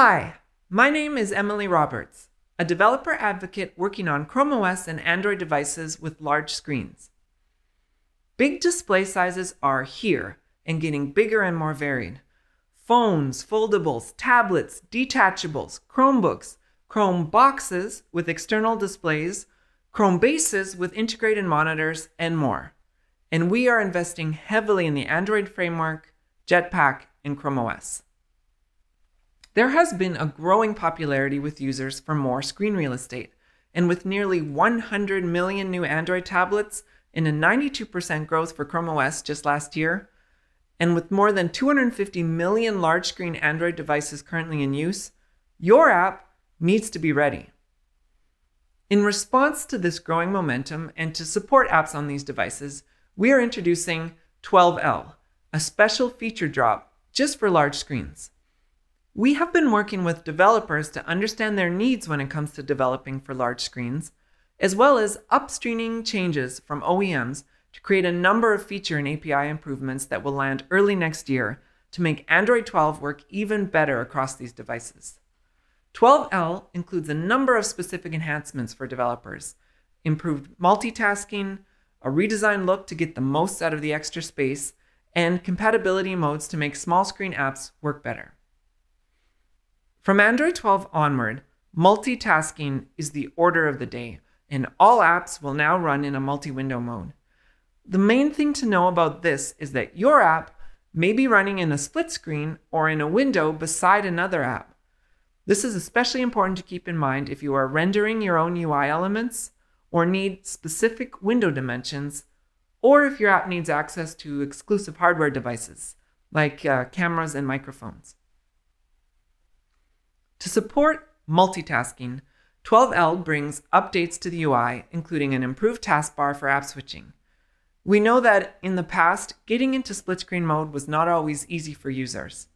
Hi, my name is Emily Roberts, a developer advocate working on Chrome OS and Android devices with large screens. Big display sizes are here and getting bigger and more varied. Phones, foldables, tablets, detachables, Chromebooks, Chrome boxes with external displays, Chrome bases with integrated monitors, and more. And we are investing heavily in the Android framework, Jetpack, and Chrome OS. There has been a growing popularity with users for more screen real estate, and with nearly 100 million new Android tablets and a 92% growth for Chrome OS just last year, and with more than 250 million large screen Android devices currently in use, your app needs to be ready. In response to this growing momentum and to support apps on these devices, we are introducing 12L, a special feature drop just for large screens. We have been working with developers to understand their needs when it comes to developing for large screens, as well as upstreaming changes from OEMs to create a number of feature and API improvements that will land early next year to make Android 12 work even better across these devices. 12L includes a number of specific enhancements for developers improved multitasking, a redesigned look to get the most out of the extra space, and compatibility modes to make small screen apps work better. From Android 12 onward, multitasking is the order of the day, and all apps will now run in a multi window mode. The main thing to know about this is that your app may be running in a split screen or in a window beside another app. This is especially important to keep in mind if you are rendering your own UI elements or need specific window dimensions, or if your app needs access to exclusive hardware devices like uh, cameras and microphones. To support multitasking, 12L brings updates to the UI, including an improved taskbar for app switching. We know that in the past, getting into split screen mode was not always easy for users.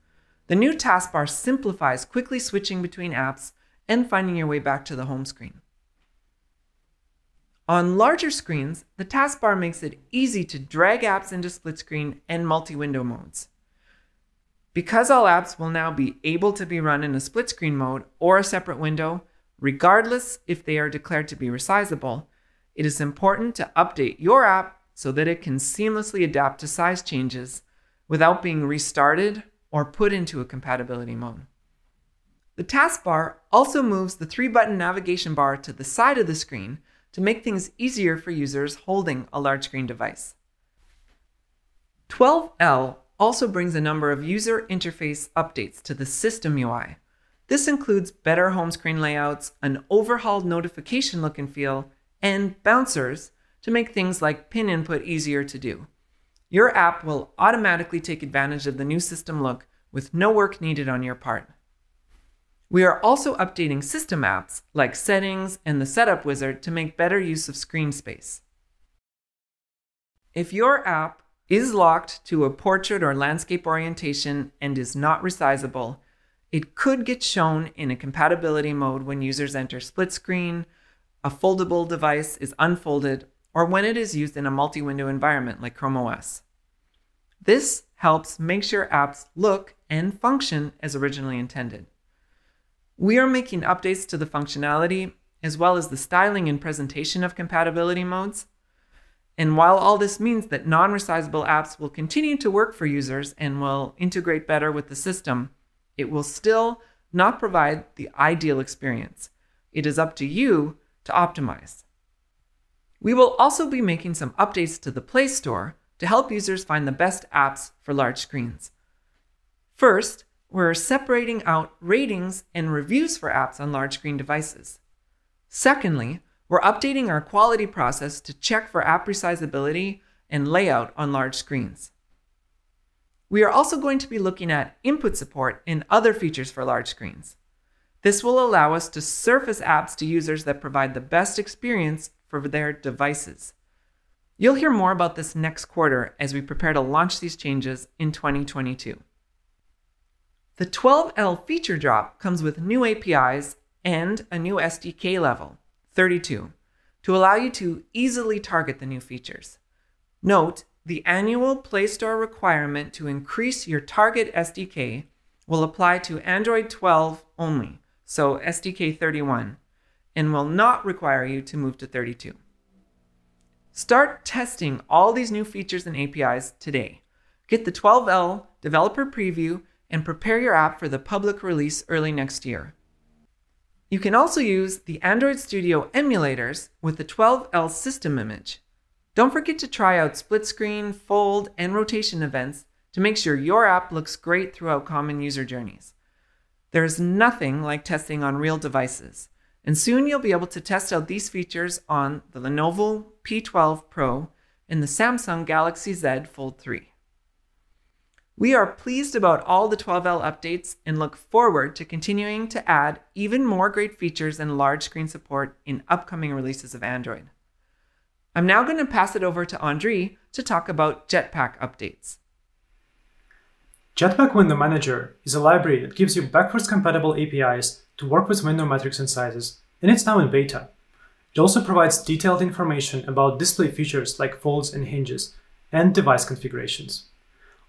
The new taskbar simplifies quickly switching between apps and finding your way back to the home screen. On larger screens, the taskbar makes it easy to drag apps into split screen and multi window modes. Because all apps will now be able to be run in a split screen mode or a separate window, regardless if they are declared to be resizable, it is important to update your app so that it can seamlessly adapt to size changes without being restarted or put into a compatibility mode. The taskbar also moves the three button navigation bar to the side of the screen to make things easier for users holding a large screen device. 12L also brings a number of user interface updates to the system UI. This includes better home screen layouts, an overhauled notification look and feel, and bouncers to make things like pin input easier to do. Your app will automatically take advantage of the new system look with no work needed on your part. We are also updating system apps like Settings and the Setup Wizard to make better use of screen space. If your app is locked to a portrait or landscape orientation and is not resizable, it could get shown in a compatibility mode when users enter split screen, a foldable device is unfolded, or when it is used in a multi window environment like Chrome OS. This helps make sure apps look and function as originally intended. We are making updates to the functionality as well as the styling and presentation of compatibility modes and while all this means that non resizable apps will continue to work for users and will integrate better with the system, it will still not provide the ideal experience. It is up to you to optimize. We will also be making some updates to the Play Store to help users find the best apps for large screens. First, we're separating out ratings and reviews for apps on large screen devices. Secondly, we're updating our quality process to check for app resizability and layout on large screens. We are also going to be looking at input support and other features for large screens. This will allow us to surface apps to users that provide the best experience for their devices. You'll hear more about this next quarter as we prepare to launch these changes in 2022. The 12L feature drop comes with new APIs and a new SDK level. 32 to allow you to easily target the new features. Note the annual Play Store requirement to increase your target SDK will apply to Android 12 only, so SDK 31, and will not require you to move to 32. Start testing all these new features and APIs today. Get the 12L developer preview and prepare your app for the public release early next year. You can also use the Android Studio emulators with the 12L system image. Don't forget to try out split screen, fold, and rotation events to make sure your app looks great throughout common user journeys. There's nothing like testing on real devices, and soon you'll be able to test out these features on the Lenovo P12 Pro and the Samsung Galaxy Z Fold 3. We are pleased about all the 12L updates and look forward to continuing to add even more great features and large screen support in upcoming releases of Android. I'm now going to pass it over to Andre to talk about Jetpack updates. Jetpack Window Manager is a library that gives you backwards compatible APIs to work with window metrics and sizes, and it's now in beta. It also provides detailed information about display features like folds and hinges, and device configurations.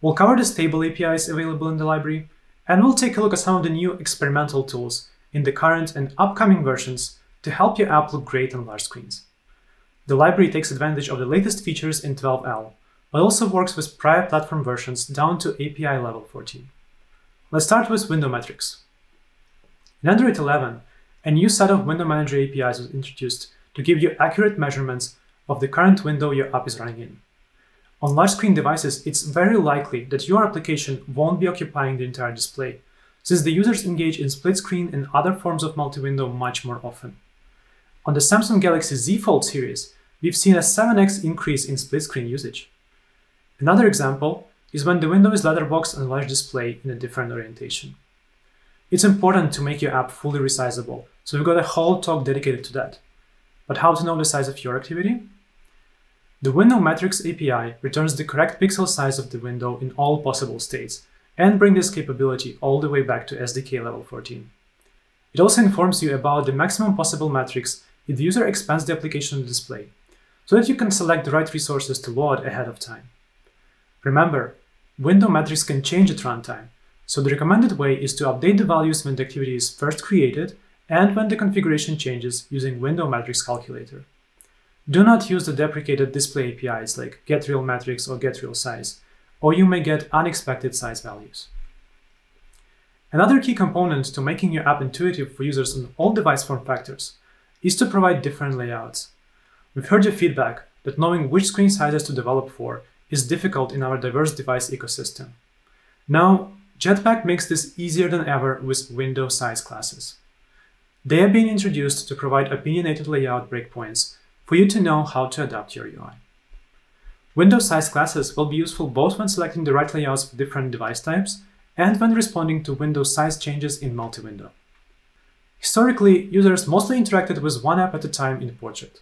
We'll cover the stable APIs available in the library, and we'll take a look at some of the new experimental tools in the current and upcoming versions to help your app look great on large screens. The library takes advantage of the latest features in 12L, but also works with prior platform versions down to API level 14. Let's start with window metrics. In Android 11, a new set of window manager APIs was introduced to give you accurate measurements of the current window your app is running in. On large screen devices, it's very likely that your application won't be occupying the entire display, since the users engage in split screen and other forms of multi-window much more often. On the Samsung Galaxy Z Fold series, we've seen a 7x increase in split screen usage. Another example is when the window is letterboxed on a large display in a different orientation. It's important to make your app fully resizable, so we've got a whole talk dedicated to that. But how to know the size of your activity? The Window Metrics API returns the correct pixel size of the window in all possible states, and brings this capability all the way back to SDK level 14. It also informs you about the maximum possible metrics if the user expands the application display, so that you can select the right resources to load ahead of time. Remember, window metrics can change at runtime, so the recommended way is to update the values when the activity is first created and when the configuration changes using Window Metrics Calculator. Do not use the deprecated display APIs like getRealMetrics or getRealSize, or you may get unexpected size values. Another key component to making your app intuitive for users on all device form factors is to provide different layouts. We've heard your feedback that knowing which screen sizes to develop for is difficult in our diverse device ecosystem. Now, Jetpack makes this easier than ever with window size classes. They have been introduced to provide opinionated layout breakpoints for you to know how to adapt your UI. Window size classes will be useful both when selecting the right layouts for different device types and when responding to window size changes in multi-window. Historically, users mostly interacted with one app at a time in Portrait,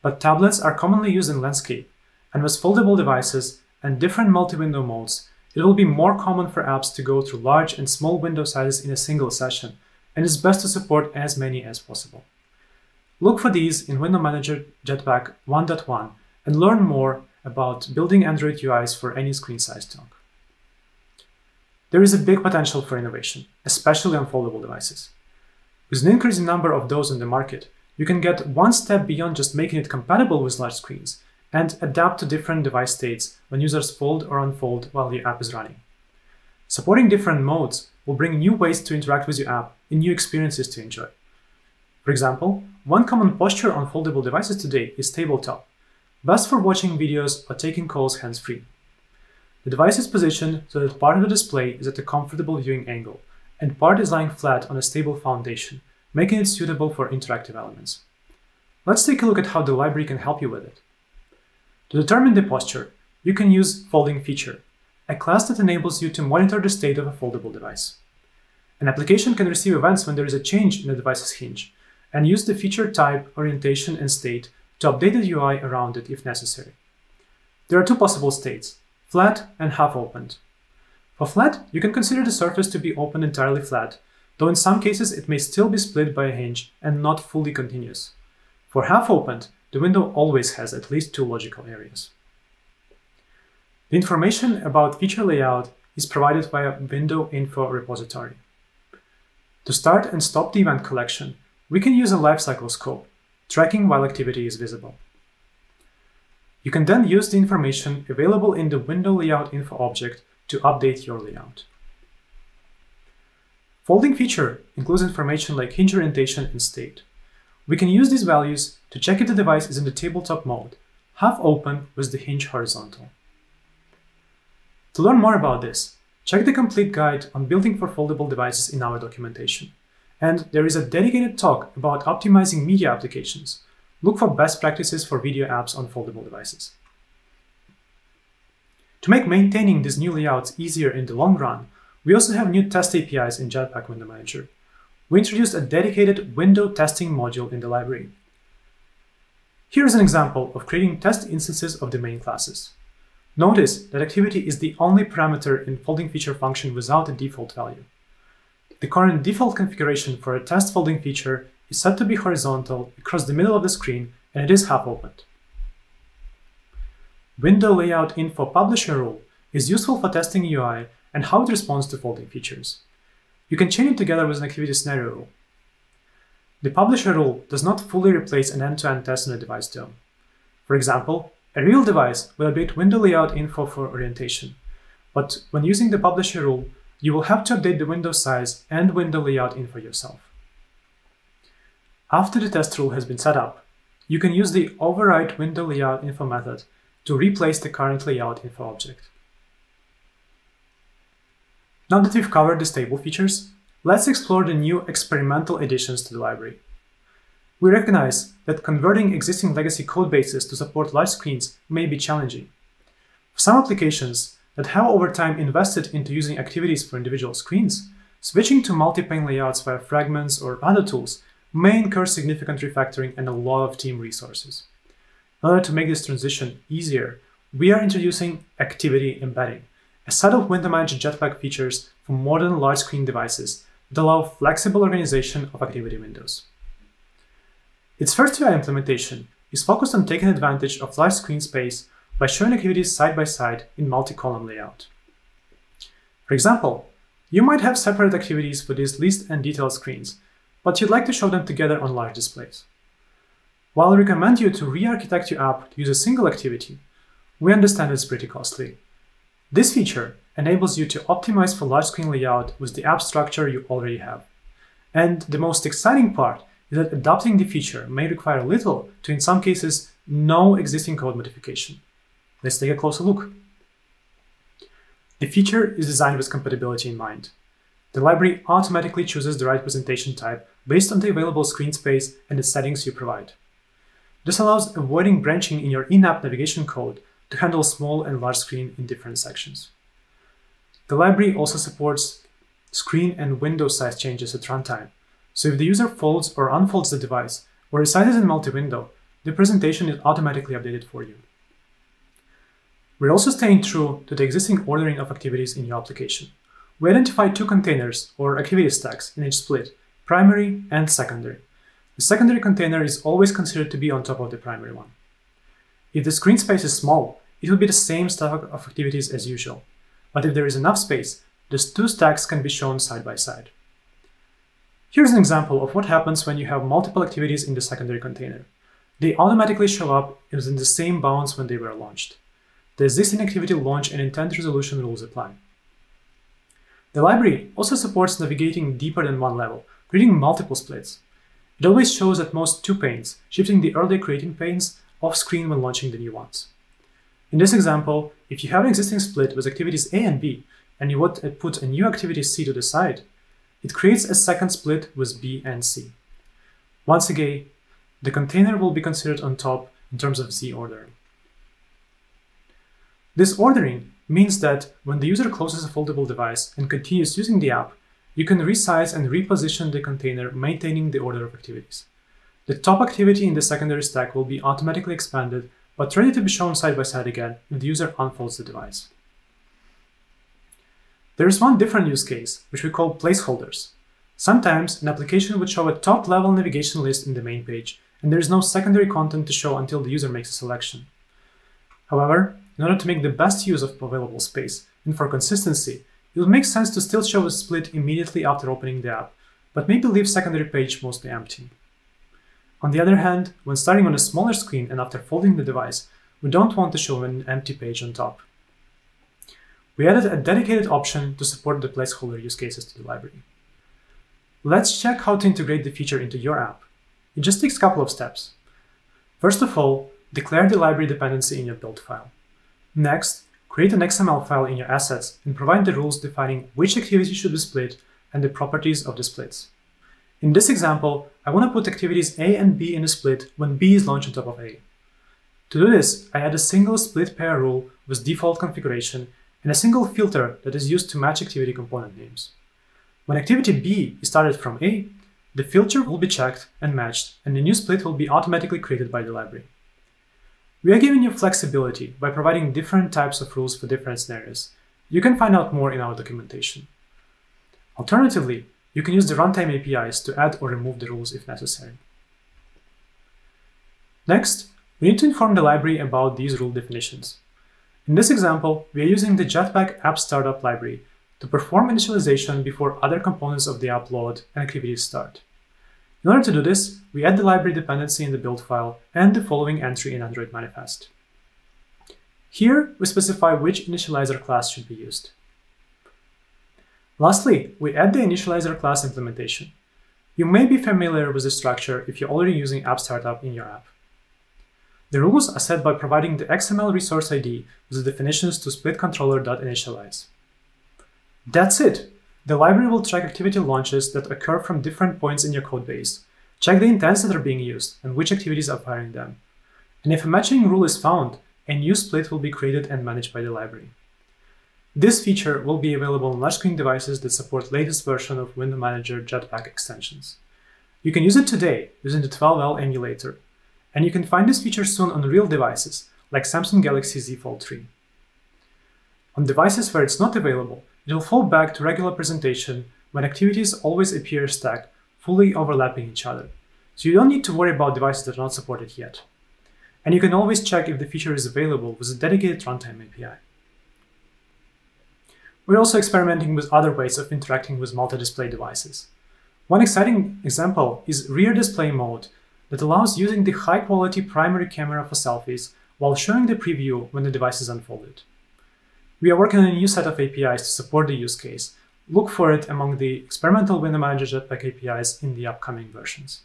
but tablets are commonly used in landscape, and with foldable devices and different multi-window modes, it will be more common for apps to go through large and small window sizes in a single session, and it's best to support as many as possible. Look for these in Window Manager Jetpack 1.1 and learn more about building Android UIs for any screen size talk. There is a big potential for innovation, especially on foldable devices. With an increasing number of those in the market, you can get one step beyond just making it compatible with large screens and adapt to different device states when users fold or unfold while your app is running. Supporting different modes will bring new ways to interact with your app and new experiences to enjoy. For example, one common posture on foldable devices today is tabletop, best for watching videos or taking calls hands-free. The device is positioned so that part of the display is at a comfortable viewing angle, and part is lying flat on a stable foundation, making it suitable for interactive elements. Let's take a look at how the library can help you with it. To determine the posture, you can use Folding Feature, a class that enables you to monitor the state of a foldable device. An application can receive events when there is a change in the device's hinge, and use the feature type, orientation, and state to update the UI around it if necessary. There are two possible states, flat and half opened. For flat, you can consider the surface to be open entirely flat, though in some cases it may still be split by a hinge and not fully continuous. For half opened, the window always has at least two logical areas. The information about feature layout is provided via window info repository. To start and stop the event collection, we can use a lifecycle scope, tracking while activity is visible. You can then use the information available in the window layout info object to update your layout. Folding feature includes information like hinge orientation and state. We can use these values to check if the device is in the tabletop mode, half open with the hinge horizontal. To learn more about this, check the complete guide on building for foldable devices in our documentation. And there is a dedicated talk about optimizing media applications. Look for best practices for video apps on foldable devices. To make maintaining these new layouts easier in the long run, we also have new test APIs in Jetpack Window Manager. We introduced a dedicated window testing module in the library. Here is an example of creating test instances of the main classes. Notice that activity is the only parameter in folding feature function without a default value. The current default configuration for a test folding feature is set to be horizontal across the middle of the screen and it is half opened. Window layout info publisher rule is useful for testing UI and how it responds to folding features. You can chain it together with an activity scenario rule. The publisher rule does not fully replace an end-to-end -end test in a device DOM. For example, a real device will update window layout info for orientation, but when using the publisher rule, you will have to update the window size and window layout info yourself. After the test rule has been set up, you can use the override window layout info method to replace the current layout info object. Now that we've covered the stable features, let's explore the new experimental additions to the library. We recognize that converting existing legacy codebases to support large screens may be challenging. For some applications that have over time invested into using activities for individual screens, switching to multi-pane layouts via fragments or other tools may incur significant refactoring and a lot of team resources. In order to make this transition easier, we are introducing activity embedding, a set of window manager Jetpack features for modern large screen devices that allow flexible organization of activity windows. Its first UI implementation is focused on taking advantage of large screen space by showing activities side by side in multi-column layout. For example, you might have separate activities for these list and detail screens, but you'd like to show them together on large displays. While we recommend you to re-architect your app to use a single activity, we understand it's pretty costly. This feature enables you to optimize for large screen layout with the app structure you already have. And the most exciting part is that adopting the feature may require little to, in some cases, no existing code modification. Let's take a closer look. The feature is designed with compatibility in mind. The library automatically chooses the right presentation type based on the available screen space and the settings you provide. This allows avoiding branching in your in-app navigation code to handle small and large screen in different sections. The library also supports screen and window size changes at runtime, so if the user folds or unfolds the device or resizes in multi-window, the presentation is automatically updated for you. We're also staying true to the existing ordering of activities in your application. We identify two containers or activity stacks in each split, primary and secondary. The secondary container is always considered to be on top of the primary one. If the screen space is small, it will be the same stack of activities as usual. But if there is enough space, these two stacks can be shown side by side. Here's an example of what happens when you have multiple activities in the secondary container. They automatically show up within the same bounds when they were launched. The existing activity launch and intent resolution rules apply. The library also supports navigating deeper than one level, creating multiple splits. It always shows at most two panes, shifting the earlier creating panes off screen when launching the new ones. In this example, if you have an existing split with activities A and B, and you want to put a new activity C to the side, it creates a second split with B and C. Once again, the container will be considered on top in terms of Z ordering. This ordering means that when the user closes a foldable device and continues using the app, you can resize and reposition the container maintaining the order of activities. The top activity in the secondary stack will be automatically expanded, but ready to be shown side by side again if the user unfolds the device. There is one different use case, which we call placeholders. Sometimes an application would show a top-level navigation list in the main page, and there is no secondary content to show until the user makes a selection. However, in order to make the best use of available space, and for consistency, it would make sense to still show a split immediately after opening the app, but maybe leave secondary page mostly empty. On the other hand, when starting on a smaller screen and after folding the device, we don't want to show an empty page on top. We added a dedicated option to support the placeholder use cases to the library. Let's check how to integrate the feature into your app. It just takes a couple of steps. First of all, declare the library dependency in your build file. Next, create an XML file in your assets and provide the rules defining which activity should be split and the properties of the splits. In this example, I want to put activities A and B in a split when B is launched on top of A. To do this, I add a single split pair rule with default configuration and a single filter that is used to match activity component names. When activity B is started from A, the filter will be checked and matched, and the new split will be automatically created by the library. We are giving you flexibility by providing different types of rules for different scenarios. You can find out more in our documentation. Alternatively, you can use the runtime APIs to add or remove the rules if necessary. Next, we need to inform the library about these rule definitions. In this example, we are using the Jetpack App Startup library to perform initialization before other components of the app load and activities start. In order to do this, we add the library dependency in the build file and the following entry in Android manifest. Here, we specify which initializer class should be used. Lastly, we add the initializer class implementation. You may be familiar with the structure if you're already using App Startup in your app. The rules are set by providing the XML resource ID with the definitions to splitcontroller.initialize. That's it! The library will track activity launches that occur from different points in your codebase, check the intents that are being used and which activities are firing them. And if a matching rule is found, a new split will be created and managed by the library. This feature will be available on large screen devices that support latest version of Window Manager Jetpack extensions. You can use it today using the 12L emulator, and you can find this feature soon on real devices like Samsung Galaxy Z Fold 3. On devices where it's not available, it will fall back to regular presentation when activities always appear stacked, fully overlapping each other. So you don't need to worry about devices that are not supported yet. And you can always check if the feature is available with a dedicated runtime API. We're also experimenting with other ways of interacting with multi-display devices. One exciting example is rear display mode that allows using the high-quality primary camera for selfies while showing the preview when the device is unfolded. We are working on a new set of APIs to support the use case. Look for it among the experimental Window Manager Jetpack APIs in the upcoming versions.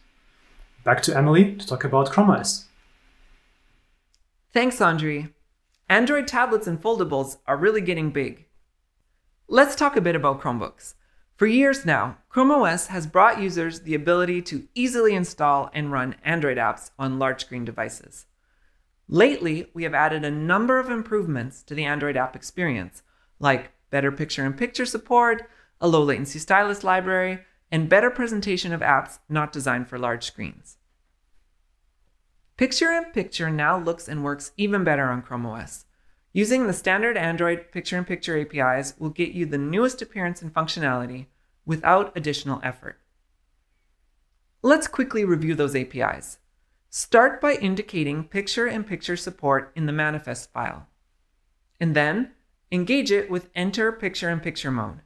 Back to Emily to talk about Chrome OS. Thanks, Andriy. Android tablets and foldables are really getting big. Let's talk a bit about Chromebooks. For years now, Chrome OS has brought users the ability to easily install and run Android apps on large screen devices. Lately, we have added a number of improvements to the Android app experience, like better picture in picture support, a low latency stylus library, and better presentation of apps not designed for large screens. Picture in picture now looks and works even better on Chrome OS. Using the standard Android picture in picture APIs will get you the newest appearance and functionality without additional effort. Let's quickly review those APIs. Start by indicating picture in picture support in the manifest file, and then engage it with enter picture in picture mode.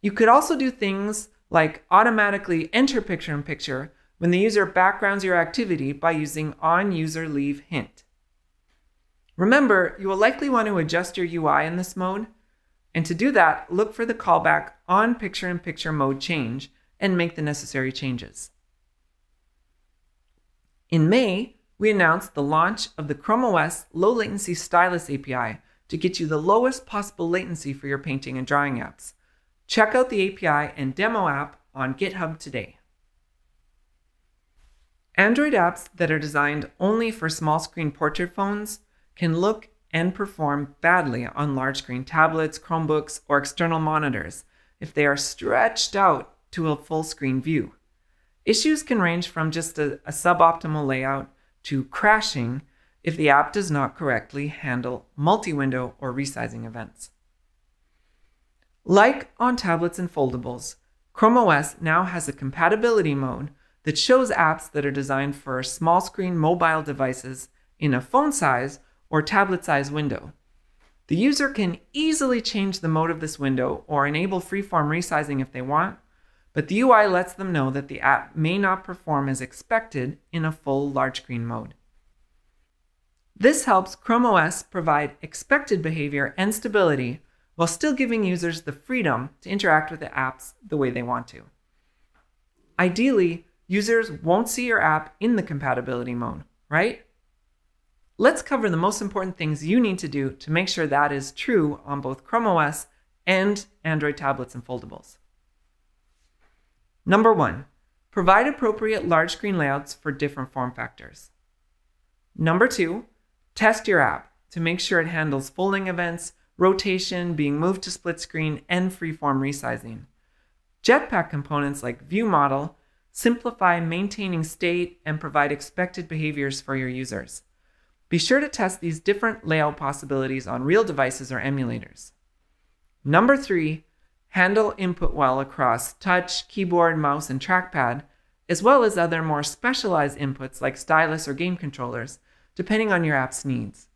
You could also do things like automatically enter picture in picture when the user backgrounds your activity by using on user leave hint. Remember, you will likely want to adjust your UI in this mode. And to do that, look for the callback on picture in picture mode change and make the necessary changes. In May, we announced the launch of the Chrome OS Low Latency Stylus API to get you the lowest possible latency for your painting and drawing apps. Check out the API and demo app on GitHub today. Android apps that are designed only for small screen portrait phones can look and perform badly on large screen tablets, Chromebooks, or external monitors if they are stretched out to a full screen view. Issues can range from just a, a suboptimal layout to crashing if the app does not correctly handle multi window or resizing events. Like on tablets and foldables, Chrome OS now has a compatibility mode that shows apps that are designed for small screen mobile devices in a phone size or tablet size window. The user can easily change the mode of this window or enable freeform resizing if they want, but the UI lets them know that the app may not perform as expected in a full large screen mode. This helps Chrome OS provide expected behavior and stability while still giving users the freedom to interact with the apps the way they want to. Ideally, users won't see your app in the compatibility mode, right? Let's cover the most important things you need to do to make sure that is true on both Chrome OS and Android tablets and foldables. Number one, provide appropriate large screen layouts for different form factors. Number two, test your app to make sure it handles folding events, rotation, being moved to split screen, and freeform resizing. Jetpack components like View Model simplify maintaining state and provide expected behaviors for your users. Be sure to test these different layout possibilities on real devices or emulators. Number three, handle input well across touch, keyboard, mouse, and trackpad, as well as other more specialized inputs like stylus or game controllers, depending on your app's needs.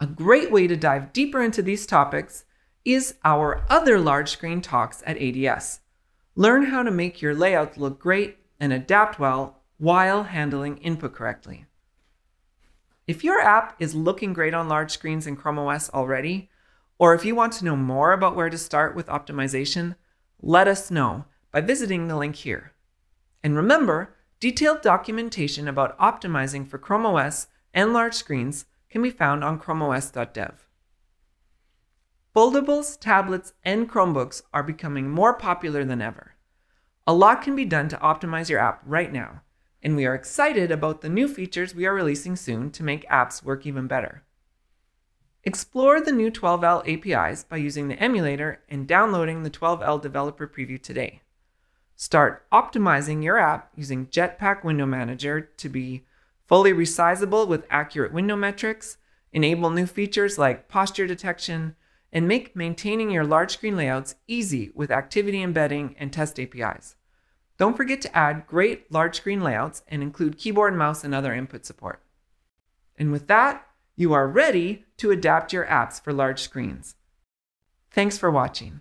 A great way to dive deeper into these topics is our other large screen talks at ADS. Learn how to make your layouts look great and adapt well while handling input correctly. If your app is looking great on large screens in Chrome OS already, or if you want to know more about where to start with optimization, let us know by visiting the link here. And remember, detailed documentation about optimizing for Chrome OS and large screens can be found on chromeos.dev. Foldables, tablets, and Chromebooks are becoming more popular than ever. A lot can be done to optimize your app right now, and we are excited about the new features we are releasing soon to make apps work even better. Explore the new 12L APIs by using the emulator and downloading the 12L Developer Preview today. Start optimizing your app using Jetpack Window Manager to be fully resizable with accurate window metrics, enable new features like posture detection, and make maintaining your large screen layouts easy with activity embedding and test APIs. Don't forget to add great large screen layouts and include keyboard, mouse, and other input support. And with that, you are ready to adapt your apps for large screens. Thanks for watching.